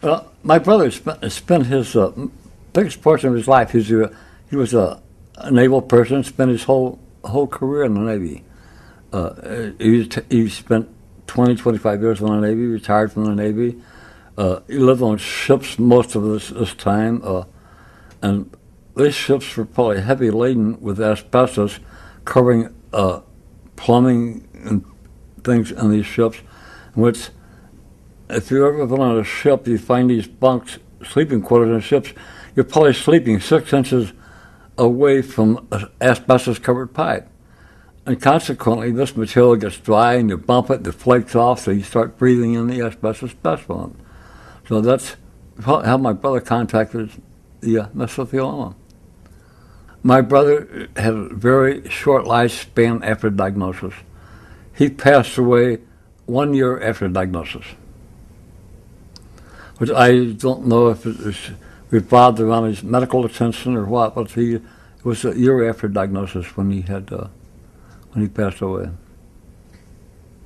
Well, my brother spent, spent his uh, biggest portion of his life. He was a, he was a, a naval person. Spent his whole whole career in the Navy. Uh, he, he spent 20, 25 years in the Navy. Retired from the Navy. Uh, he lived on ships most of this, this time, uh, and these ships were probably heavy laden with asbestos, covering uh, plumbing and things in these ships, which if you've ever been on a ship, you find these bunks, sleeping quarters in ships. You're probably sleeping six inches away from an asbestos-covered pipe, and consequently, this material gets dry, and you bump it, it flakes off, so you start breathing in the asbestos specimen. So that's how my brother contacted the uh, mesothelioma. My brother had a very short lifespan after diagnosis. He passed away one year after diagnosis which I don't know if it was revolved around his medical attention or what, but he it was a year after diagnosis when he had uh, when he passed away.